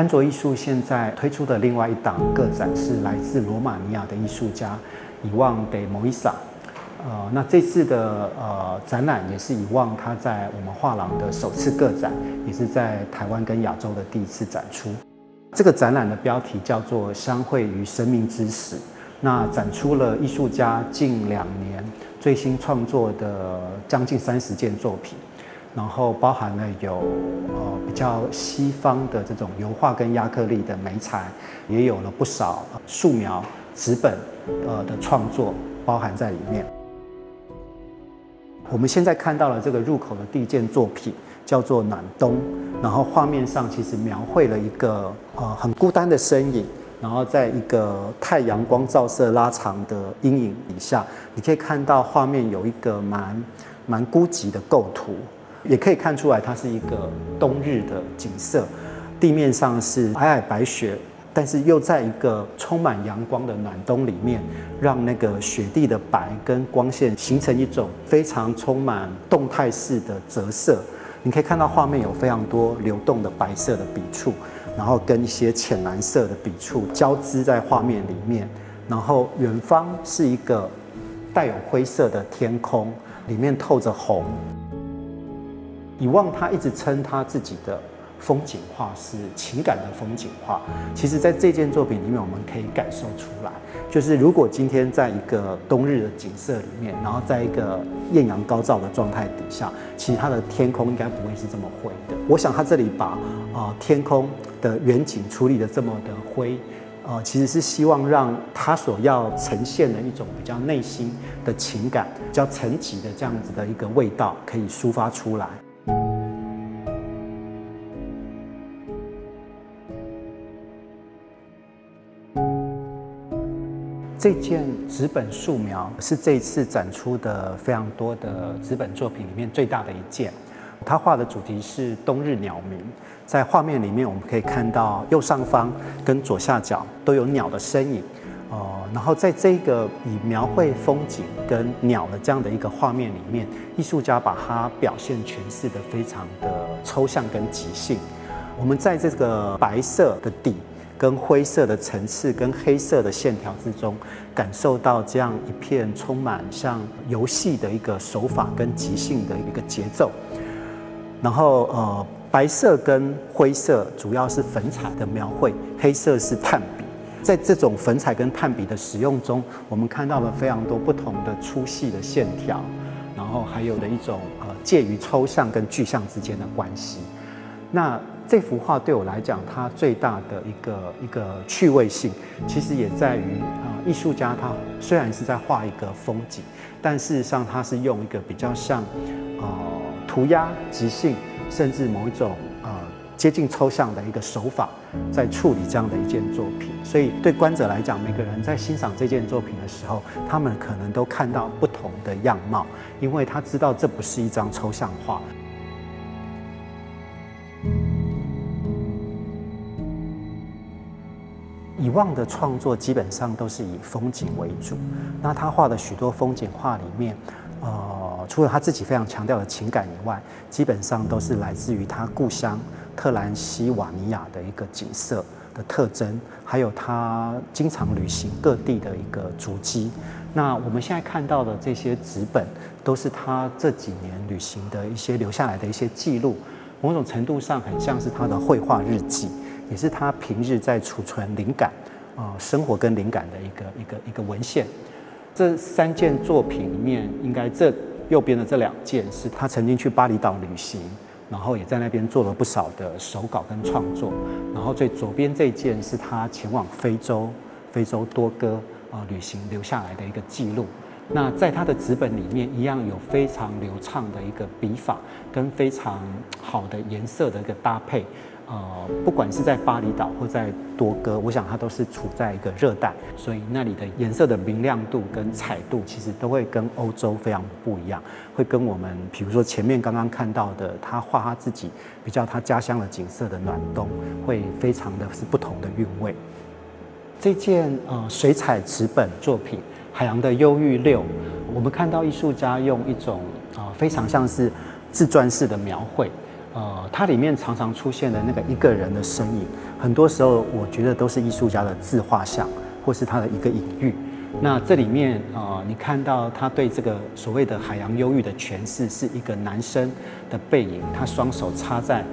安卓艺术现在推出的另外一档个展是来自罗马尼亚的艺术家以旺德莫伊萨。呃，那这次的呃展览也是以旺他在我们画廊的首次个展，也是在台湾跟亚洲的第一次展出。这个展览的标题叫做“相会于生命之时”，那展出了艺术家近两年最新创作的将近三十件作品。然后包含了有呃比较西方的这种油画跟亚克力的美彩，也有了不少素描、纸本呃的创作包含在里面。我们现在看到了这个入口的第一件作品叫做暖冬，然后画面上其实描绘了一个呃很孤单的身影，然后在一个太阳光照射拉长的阴影底下，你可以看到画面有一个蛮蛮孤寂的构图。也可以看出来，它是一个冬日的景色，地面上是皑皑白雪，但是又在一个充满阳光的暖冬里面，让那个雪地的白跟光线形成一种非常充满动态式的折射。你可以看到画面有非常多流动的白色的笔触，然后跟一些浅蓝色的笔触交织在画面里面，然后远方是一个带有灰色的天空，里面透着红。以望他一直称他自己的风景画是情感的风景画。其实，在这件作品里面，我们可以感受出来，就是如果今天在一个冬日的景色里面，然后在一个艳阳高照的状态底下，其实它的天空应该不会是这么灰的。我想他这里把啊天空的远景处理的这么的灰，呃，其实是希望让他所要呈现的一种比较内心的情感、比较沉寂的这样子的一个味道，可以抒发出来。这件纸本素描是这一次展出的非常多的纸本作品里面最大的一件。他画的主题是冬日鸟鸣，在画面里面我们可以看到右上方跟左下角都有鸟的身影。哦，然后在这个以描绘风景跟鸟的这样的一个画面里面，艺术家把它表现诠释的非常的抽象跟即兴。我们在这个白色的底。跟灰色的层次跟黑色的线条之中，感受到这样一片充满像游戏的一个手法跟即兴的一个节奏。然后呃，白色跟灰色主要是粉彩的描绘，黑色是炭笔。在这种粉彩跟炭笔的使用中，我们看到了非常多不同的粗细的线条，然后还有的一种呃介于抽象跟具象之间的关系。那这幅画对我来讲，它最大的一个一个趣味性，其实也在于啊，艺术家他虽然是在画一个风景，但事实上他是用一个比较像呃涂鸦、即兴，甚至某一种呃接近抽象的一个手法，在处理这样的一件作品。所以对观者来讲，每个人在欣赏这件作品的时候，他们可能都看到不同的样貌，因为他知道这不是一张抽象画。以往的创作基本上都是以风景为主。那他画的许多风景画里面，呃，除了他自己非常强调的情感以外，基本上都是来自于他故乡特兰西瓦尼亚的一个景色的特征，还有他经常旅行各地的一个足迹。那我们现在看到的这些纸本，都是他这几年旅行的一些留下来的一些记录，某种程度上很像是他的绘画日记。也是他平日在储存灵感，啊，生活跟灵感的一个一个一个文献。这三件作品里面，应该这右边的这两件是他曾经去巴厘岛旅行，然后也在那边做了不少的手稿跟创作。然后最左边这件是他前往非洲，非洲多哥啊旅行留下来的一个记录。那在他的纸本里面，一样有非常流畅的一个笔法，跟非常好的颜色的一个搭配。呃，不管是在巴厘岛或在多哥，我想它都是处在一个热带，所以那里的颜色的明亮度跟彩度，其实都会跟欧洲非常不一样，会跟我们比如说前面刚刚看到的他画他自己比较他家乡的景色的暖冬，会非常的是不同的韵味。这件呃水彩纸本作品《海洋的忧郁六》，我们看到艺术家用一种啊非常像是自传式的描绘。呃，它里面常常出现的那个一个人的身影，很多时候我觉得都是艺术家的自画像，或是他的一个隐喻。那这里面呃，你看到他对这个所谓的海洋忧郁的诠释，是一个男生的背影，他双手插在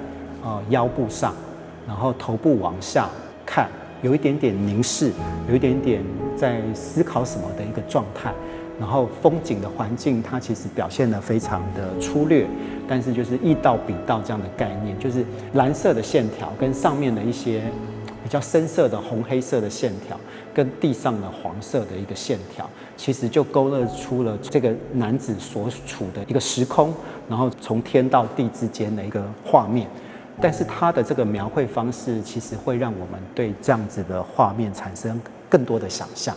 呃腰部上，然后头部往下看，有一点点凝视，有一点点在思考什么的一个状态。然后风景的环境，它其实表现得非常的粗略，但是就是一道比道这样的概念，就是蓝色的线条跟上面的一些比较深色的红黑色的线条，跟地上的黄色的一个线条，其实就勾勒出了这个男子所处的一个时空，然后从天到地之间的一个画面。但是他的这个描绘方式，其实会让我们对这样子的画面产生更多的想象。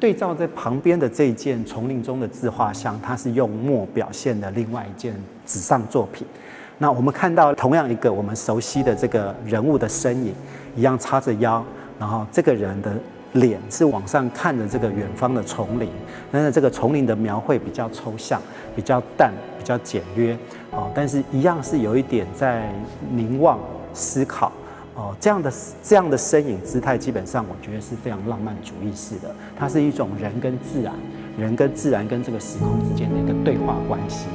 对照在旁边的这一件丛林中的自画像，它是用墨表现的另外一件纸上作品。那我们看到同样一个我们熟悉的这个人物的身影，一样叉着腰，然后这个人的脸是往上看着这个远方的丛林，但是这个丛林的描绘比较抽象，比较淡，比较简约，哦，但是一样是有一点在凝望思考。哦，这样的这样的身影姿态，基本上我觉得是非常浪漫主义式的。它是一种人跟自然，人跟自然跟这个时空之间的一个对话关系。